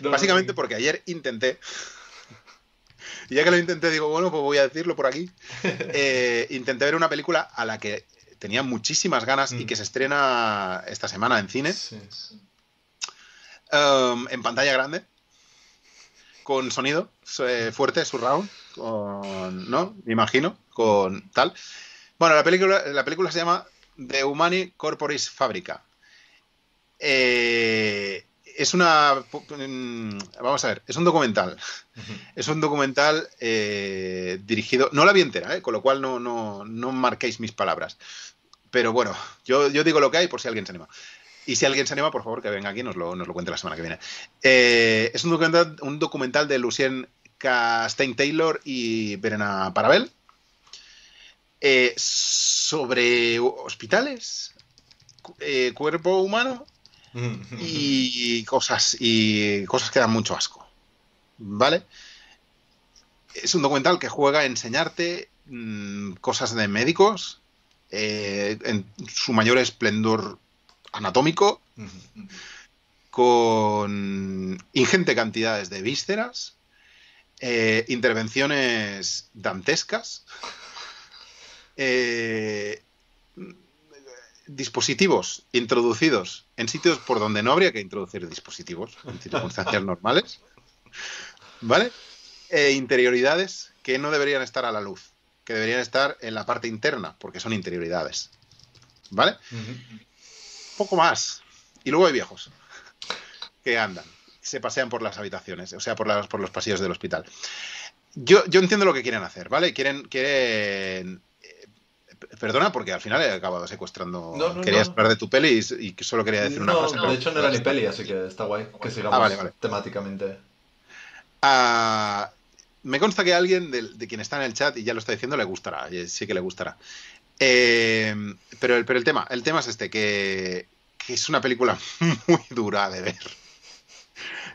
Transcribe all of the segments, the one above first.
Básicamente porque ayer intenté. Y ya que lo intenté, digo, bueno, pues voy a decirlo por aquí. Eh, intenté ver una película a la que tenía muchísimas ganas y mm. que se estrena esta semana en cine. Um, en pantalla grande. Con sonido eh, fuerte, surround. Con, ¿No? Me imagino. Con tal. Bueno, la película, la película se llama The Humani Corporis Fabrica. Eh, es una. Vamos a ver, es un documental. Es un documental eh, dirigido. No la vi entera, eh, con lo cual no, no, no, marquéis mis palabras. Pero bueno, yo, yo, digo lo que hay por si alguien se anima. Y si alguien se anima, por favor, que venga aquí y nos lo, nos lo cuente la semana que viene. es un documental, un documental de Lucien Castaigne Taylor y Verena Parabel sobre hospitales, cuerpo humano y cosas, y cosas que dan mucho asco. ¿Vale? Es un documental que juega a enseñarte mm, cosas de médicos eh, en su mayor esplendor anatómico, con ingente cantidades de vísceras, eh, intervenciones dantescas, eh, dispositivos introducidos en sitios por donde no habría que introducir dispositivos, en circunstancias normales, ¿vale? E interioridades que no deberían estar a la luz, que deberían estar en la parte interna, porque son interioridades, ¿vale? Poco más. Y luego hay viejos que andan, se pasean por las habitaciones, o sea, por, las, por los pasillos del hospital. Yo, yo entiendo lo que quieren hacer, ¿vale? Quieren, quieren Perdona, porque al final he acabado secuestrando. Querías hablar de tu peli y, solo quería decir una cosa. No, de hecho no era ni peli, así que está guay que sigamos ah, temáticamente. Ah, me consta que a alguien de, quien está en el chat y ya lo está diciendo le gustará, sí que le gustará. Eh, pero, el, pero el tema, el tema es este, que, es una película muy dura de ver.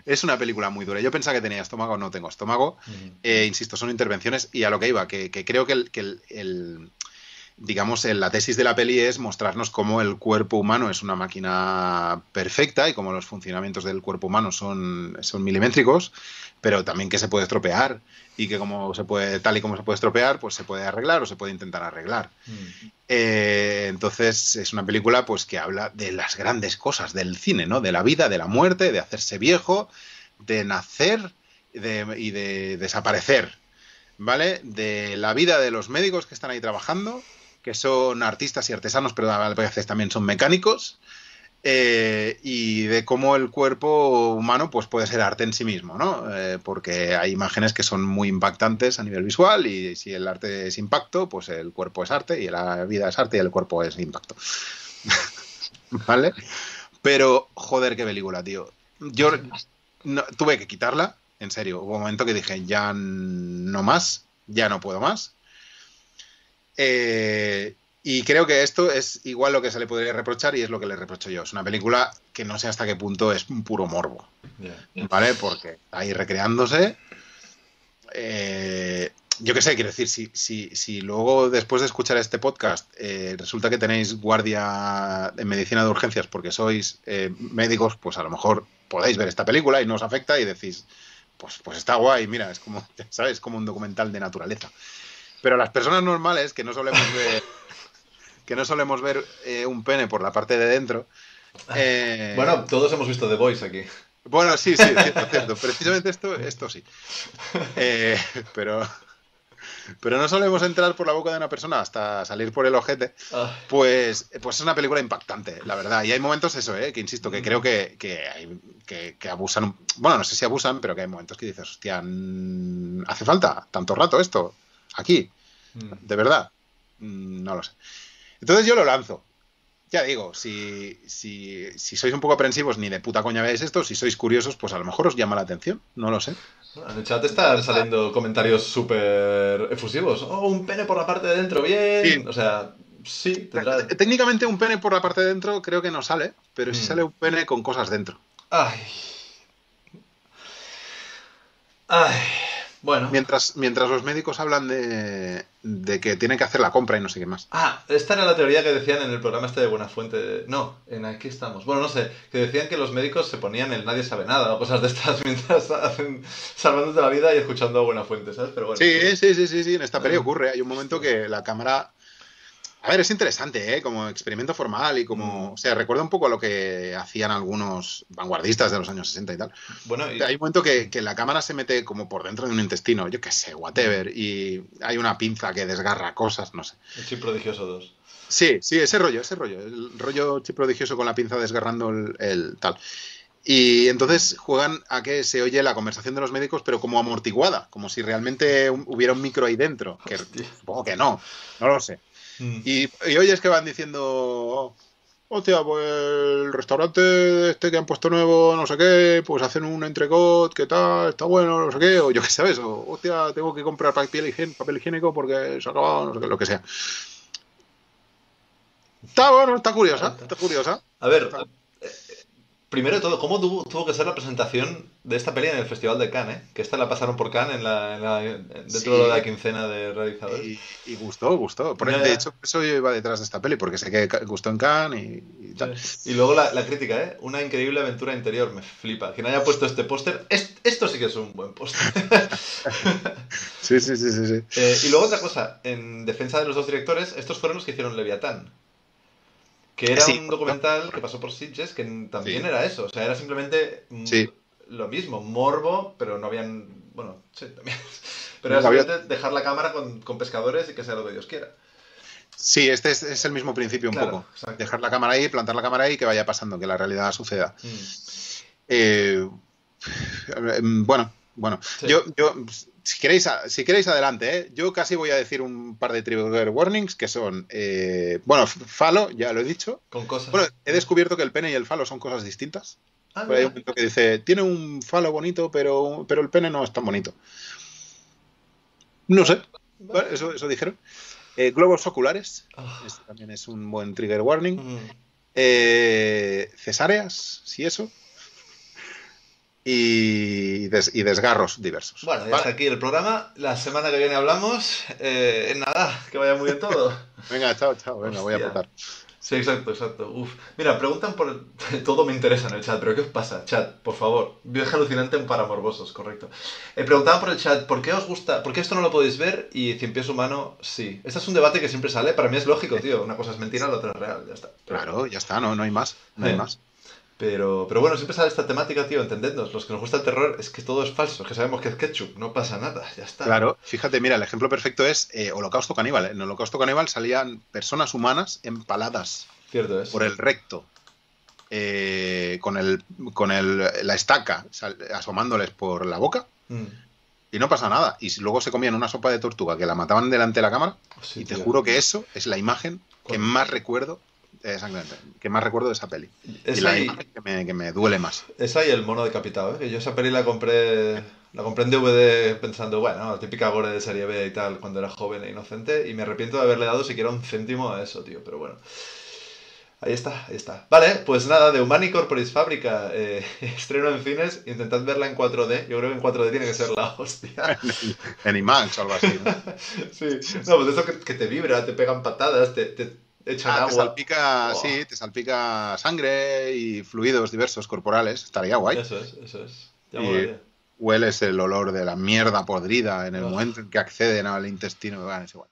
Es una película muy dura. Yo pensaba que tenía estómago, no tengo estómago. Eh, insisto, son intervenciones y a lo que iba, que, creo que el digamos, la tesis de la peli es mostrarnos cómo el cuerpo humano es una máquina perfecta y cómo los funcionamientos del cuerpo humano son, son milimétricos, pero también que se puede estropear y que como se puede, tal y como se puede estropear, pues se puede arreglar o se puede intentar arreglar. Mm. Eh, entonces es una película pues que habla de las grandes cosas del cine, ¿no? De la vida, de la muerte, de hacerse viejo, de nacer y de desaparecer, ¿vale? De la vida de los médicos que están ahí trabajando que son artistas y artesanos, pero a veces también son mecánicos, eh, y de cómo el cuerpo humano pues, puede ser arte en sí mismo, ¿no? Eh, porque hay imágenes que son muy impactantes a nivel visual y si el arte es impacto, pues el cuerpo es arte y la vida es arte y el cuerpo es impacto. ¿Vale? Pero, joder, qué película, tío. Yo tuve que quitarla, en serio. Hubo un momento que dije, ya no más, ya no puedo más. Eh, y creo que esto es igual lo que se le podría reprochar y es lo que le reprocho yo. Es una película que no sé hasta qué punto es un puro morbo. ¿Vale? Porque ahí recreándose. Eh, yo qué sé, quiero decir, si, si, si, luego después de escuchar este podcast eh, resulta que tenéis guardia en medicina de urgencias porque sois médicos, pues a lo mejor podéis ver esta película y no os afecta y decís, pues, pues está guay, mira, es como, ¿sabes? Como un documental de naturaleza. Pero las personas normales, que no solemos ver, que no solemos ver eh, un pene por la parte de dentro. Eh, bueno, todos hemos visto The Voice aquí. Bueno, sí, sí, cierto, cierto. Precisamente esto, esto sí. Eh, pero, pero no solemos entrar por la boca de una persona hasta salir por el ojete. Ah. Pues, pues es una película impactante, la verdad. Y hay momentos, eso, ¿eh? que insisto, que creo que, que, que, abusan. Bueno, no sé si abusan, pero que hay momentos que dices, hostia, ¿hace falta tanto rato esto? Aquí. Mm. De verdad. Mm, no lo sé. Entonces yo lo lanzo. Ya digo, si, si, si, sois un poco aprensivos, ni de puta coña veis esto. Si sois curiosos, pues a lo mejor os llama la atención. No lo sé. En el chat están saliendo comentarios súper efusivos. Oh, un pene por la parte de dentro, bien. O sea, sí, tendrá... Técnicamente un pene por la parte de dentro creo que no sale, pero si mm. sale un pene con cosas dentro. Ay. Ay. Bueno. Mientras, mientras los médicos hablan de, de, que tienen que hacer la compra y no sé qué más. Ah, esta era la teoría que decían en el programa este de Buenafuente. No, en aquí estamos. Bueno, no sé, que decían que los médicos se ponían el nadie sabe nada o cosas de estas mientras hacen salvándote la vida y escuchando a Buenafuente, ¿sabes? Pero bueno. Sí, sí, sí, sí, sí, en esta peli ocurre. Hay un momento que la cámara a ver, es interesante, ¿eh? Como experimento formal y como... Mm. O sea, recuerda un poco a lo que hacían algunos vanguardistas de los años 60 y tal. Bueno, Hay un momento que, la cámara se mete como por dentro de un intestino, yo qué sé, whatever, y hay una pinza que desgarra cosas, no sé. El chip prodigioso 2. Sí, sí, ese rollo, ese rollo. El rollo chip prodigioso con la pinza desgarrando el, tal. Y entonces juegan a que se oye la conversación de los médicos, pero como amortiguada, como si realmente hubiera un micro ahí dentro. Que supongo que no, no lo sé. Mm. Y, y oyes que van diciendo, hostia, pues el restaurante este que han puesto nuevo, no sé qué, pues hacen un entrecot, ¿qué tal? Está bueno, no sé qué, o yo qué sabes, o hostia, tengo que comprar papel higiénico, papel higiénico porque se ha acabado, no sé qué, lo que sea. Está bueno, está curiosa, está curiosa. A ver, Primero de todo, ¿cómo tuvo, que ser la presentación de esta peli en el Festival de Cannes? Eh? Que esta la pasaron por Cannes en la, dentro de la quincena de realizadores. Y, gustó, gustó. de hecho, eso iba detrás de esta peli, porque sé que gustó en Cannes y, tal. Y luego la, crítica, ¿eh? Una increíble aventura interior, me flipa. Quien haya puesto este póster, esto sí que es un buen póster. sí, sí, sí, sí. Eh, y luego otra cosa, en defensa de los dos directores, estos fueron los que hicieron Leviatán. Que era un documental que pasó por Sitges que también era eso. O sea, era simplemente lo mismo, morbo, pero no habían. Bueno, sí, también. Pero era simplemente dejar la cámara con, pescadores y que sea lo que Dios quiera. Sí, este es, el mismo principio un poco. Dejar la cámara ahí, plantar la cámara ahí y que vaya pasando, que la realidad suceda. Mm. Eh, bueno, bueno. Yo, yo si queréis, si queréis adelante, ¿eh? yo casi voy a decir un par de trigger warnings que son, eh, bueno, falo, ya lo he dicho. Con cosas. Bueno, he descubierto que el pene y el falo son cosas distintas. Ah, hay un momento que dice, tiene un falo bonito, pero, pero el pene no es tan bonito. No sé, eso, eso dijeron. Eh, globos oculares, ah. este también es un buen trigger warning. Mm. cesáreas, sí eso y, desgarros diversos. Bueno, ya está aquí el programa. La semana que viene hablamos. Eh, nada, que vaya muy bien todo. venga, chao, chao. Venga, voy a apuntar. Sí, exacto, exacto. Uf. Mira, preguntan por... Todo me interesa en el chat, pero ¿qué os pasa? Chat, por favor. Viaje alucinante en paramorbosos, correcto. Eh, preguntaban por el chat, ¿por qué os gusta? ¿Por qué esto no lo podéis ver y Cien Pies Humano sí? Este es un debate que siempre sale. Para mí es lógico, tío. Una cosa es mentira, la otra es real. Ya está. Claro, ya está, no, no hay más. No hay más. Pero, pero bueno, siempre sale esta temática, tío, entendednos. Los que nos gusta el terror es que todo es falso, que sabemos que es ketchup, no pasa nada, ya está. Claro, fíjate, mira, el ejemplo perfecto es eh, Holocausto Caníbal. En Holocausto Caníbal salían personas humanas empaladas Cierto es. por el recto, eh, con, el, con el, la estaca asomándoles por la boca. Mm. Y no pasa nada. Y luego se comían una sopa de tortuga que la mataban delante de la cámara. y te juro que eso es la imagen que más recuerdo Exactamente. Que más recuerdo de esa peli. y la que me, duele más. Esa y el mono decapitado, ¿eh? Que yo esa peli la compré. La compré en DVD pensando, bueno, la típica gore de serie B y tal, cuando era joven e inocente, y me arrepiento de haberle dado siquiera un céntimo a eso, tío, pero bueno. Ahí está, ahí está. Vale, pues nada, de Humani Corporis Fábrica, eh, estreno en cines, intentad verla en 4D, yo creo que en 4D tiene que ser la hostia. en IMAX o algo así. sí, no, pues eso que, te vibra, te pegan patadas, te Ah, te salpica, sí, te salpica sangre y fluidos diversos corporales. Estaría guay. Eso es, eso es. y hueles el olor de la mierda podrida en el momento en que acceden al intestino. Bueno, es igual.